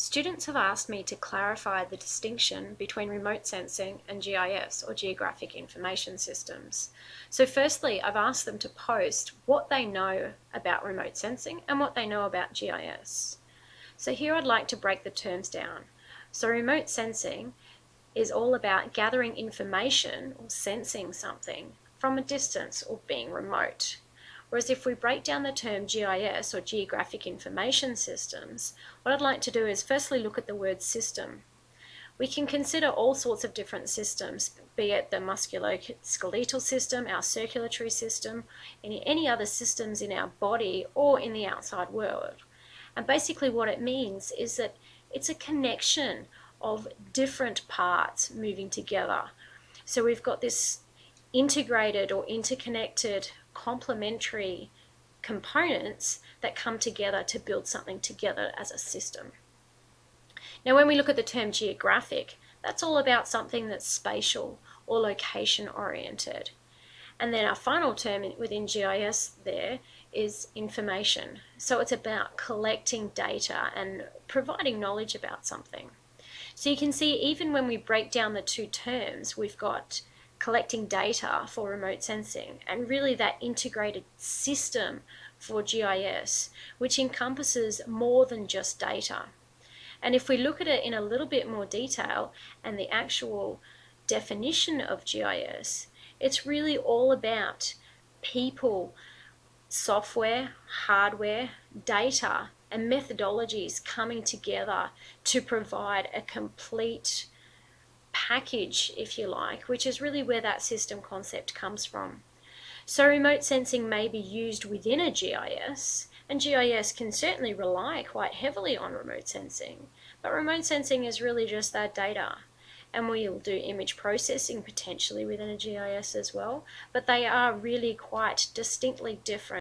Students have asked me to clarify the distinction between remote sensing and GIS, or Geographic Information Systems. So firstly, I've asked them to post what they know about remote sensing and what they know about GIS. So here I'd like to break the terms down. So remote sensing is all about gathering information or sensing something from a distance or being remote. Whereas if we break down the term GIS or Geographic Information Systems, what I'd like to do is firstly look at the word system. We can consider all sorts of different systems, be it the musculoskeletal system, our circulatory system, any, any other systems in our body or in the outside world. And basically what it means is that it's a connection of different parts moving together. So we've got this integrated or interconnected complementary components that come together to build something together as a system. Now, when we look at the term geographic, that's all about something that's spatial or location oriented. And then our final term within GIS there is information. So it's about collecting data and providing knowledge about something. So you can see even when we break down the two terms, we've got collecting data for remote sensing and really that integrated system for GIS, which encompasses more than just data. And if we look at it in a little bit more detail and the actual definition of GIS, it's really all about people, software, hardware, data, and methodologies coming together to provide a complete package, if you like, which is really where that system concept comes from. So remote sensing may be used within a GIS, and GIS can certainly rely quite heavily on remote sensing. But remote sensing is really just that data. And we'll do image processing potentially within a GIS as well, but they are really quite distinctly different.